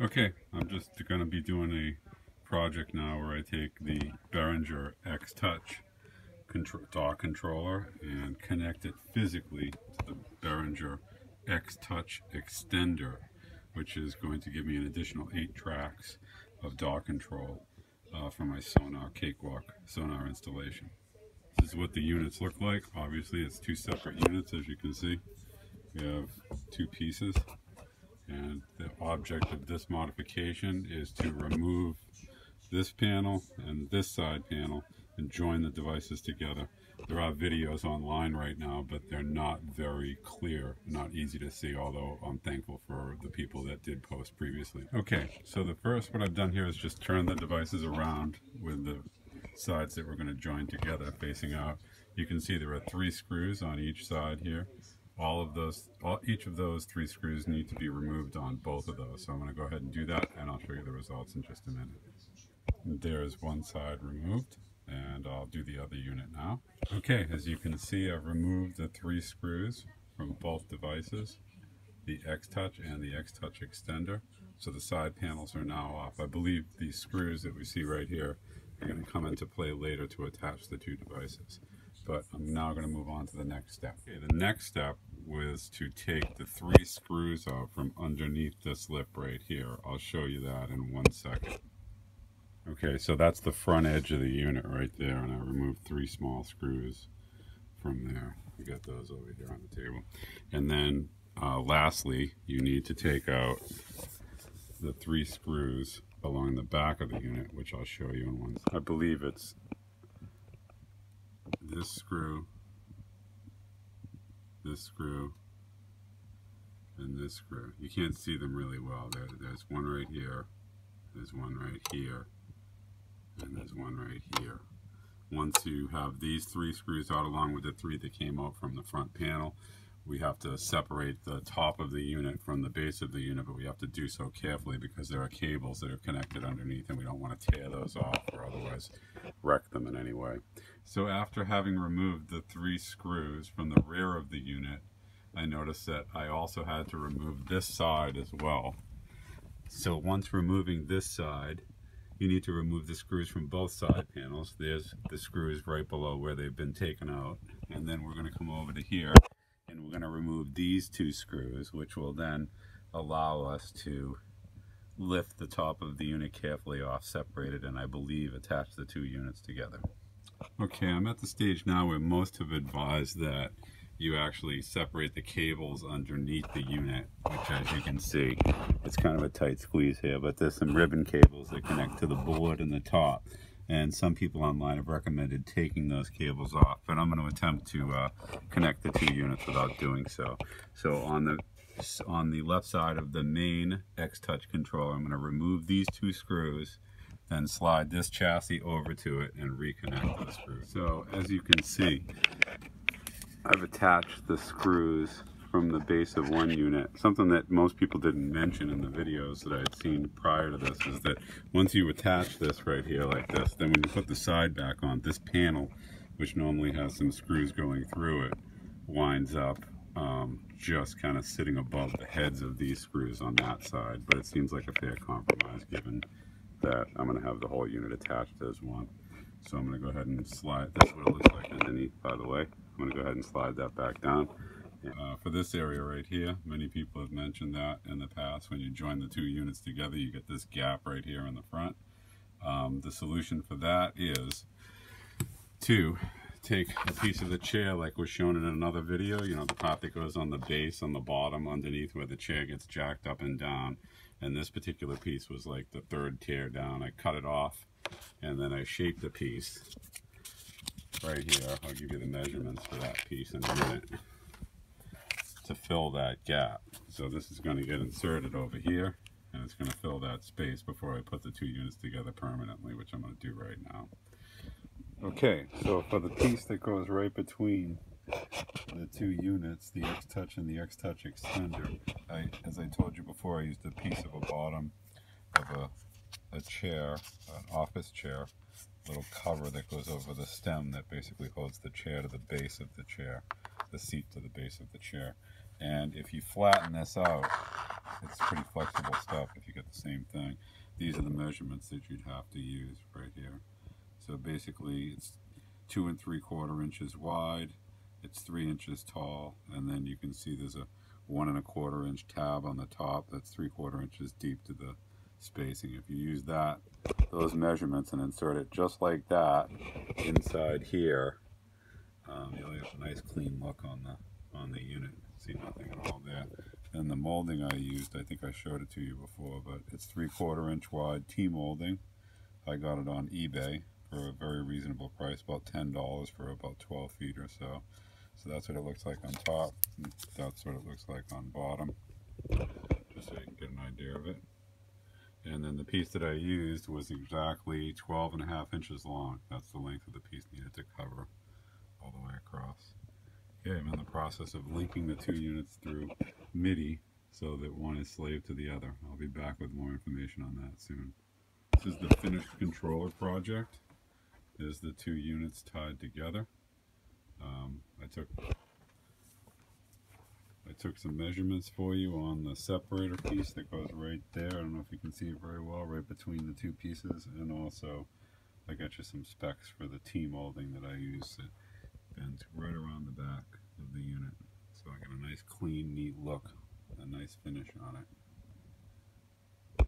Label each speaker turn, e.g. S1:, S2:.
S1: Okay, I'm just going to be doing a project now where I take the Behringer X-Touch DAW controller and connect it physically to the Behringer X-Touch extender, which is going to give me an additional eight tracks of DAW control uh, for my sonar cakewalk sonar installation. This is what the units look like. Obviously, it's two separate units, as you can see. We have two pieces. And the object of this modification is to remove this panel and this side panel and join the devices together. There are videos online right now, but they're not very clear, not easy to see, although I'm thankful for the people that did post previously. Okay, so the first what I've done here is just turn the devices around with the sides that we're going to join together facing out. You can see there are three screws on each side here all of those, all, each of those three screws need to be removed on both of those. So I'm going to go ahead and do that and I'll show you the results in just a minute. There's one side removed and I'll do the other unit now. Okay, as you can see, I've removed the three screws from both devices, the X-Touch and the X-Touch extender. So the side panels are now off. I believe these screws that we see right here are going to come into play later to attach the two devices but I'm now going to move on to the next step. Okay, the next step was to take the three screws out from underneath this lip right here. I'll show you that in one second. Okay, so that's the front edge of the unit right there, and I removed three small screws from there. We got those over here on the table. And then uh, lastly, you need to take out the three screws along the back of the unit, which I'll show you in one. I believe it's this screw, this screw, and this screw. You can't see them really well. There, there's one right here, there's one right here, and there's one right here. Once you have these three screws out along with the three that came out from the front panel, we have to separate the top of the unit from the base of the unit, but we have to do so carefully because there are cables that are connected underneath and we don't want to tear those off or otherwise wreck them in any way. So after having removed the three screws from the rear of the unit, I noticed that I also had to remove this side as well. So once removing this side, you need to remove the screws from both side panels. There's the screws right below where they've been taken out. And then we're going to come over to here going to remove these two screws which will then allow us to lift the top of the unit carefully off separate it, and I believe attach the two units together. Okay, I'm at the stage now where most have advised that you actually separate the cables underneath the unit, which as you can see, it's kind of a tight squeeze here, but there's some ribbon cables that connect to the board and the top and some people online have recommended taking those cables off but I'm going to attempt to uh, connect the two units without doing so. So on the on the left side of the main X-Touch controller I'm going to remove these two screws then slide this chassis over to it and reconnect those screws. So as you can see I've attached the screws from the base of one unit. Something that most people didn't mention in the videos that I had seen prior to this is that once you attach this right here like this, then when you put the side back on, this panel, which normally has some screws going through it, winds up um, just kind of sitting above the heads of these screws on that side. But it seems like a fair compromise given that I'm going to have the whole unit attached as one. So I'm going to go ahead and slide, that's what it looks like underneath by the way. I'm going to go ahead and slide that back down. Uh, for this area right here, many people have mentioned that in the past. When you join the two units together, you get this gap right here in the front. Um, the solution for that is to take a piece of the chair like was shown in another video, you know, the part that goes on the base, on the bottom, underneath where the chair gets jacked up and down. And this particular piece was like the third tear down. I cut it off and then I shaped the piece right here. I'll give you the measurements for that piece in a minute to fill that gap. So this is going to get inserted over here and it's going to fill that space before I put the two units together permanently, which I'm going to do right now. Okay, so for the piece that goes right between the two units, the X-Touch and the X-Touch extender, I, as I told you before, I used a piece of a bottom of a, a chair, an office chair, little cover that goes over the stem that basically holds the chair to the base of the chair, the seat to the base of the chair. And if you flatten this out, it's pretty flexible stuff if you get the same thing. These are the measurements that you'd have to use right here. So basically it's two and three quarter inches wide, it's three inches tall, and then you can see there's a one and a quarter inch tab on the top that's three quarter inches deep to the spacing. If you use that, those measurements and insert it just like that inside here, um, you'll have a nice clean look on the on the unit. See nothing at all there. And the molding I used, I think I showed it to you before, but it's three quarter inch wide T molding. I got it on eBay for a very reasonable price, about ten dollars for about 12 feet or so. So that's what it looks like on top. That's what it looks like on bottom, just so you can get an idea of it. And then the piece that I used was exactly 12 and a half inches long. That's the length of the piece needed to cover all the way across. Okay, I'm in the process of linking the two units through MIDI so that one is slave to the other. I'll be back with more information on that soon. This is the finished controller project. There's the two units tied together. Um, I took I took some measurements for you on the separator piece that goes right there. I don't know if you can see it very well, right between the two pieces. And also, I got you some specs for the T molding that I use right around the back of the unit. So I got a nice, clean, neat look, a nice finish on it.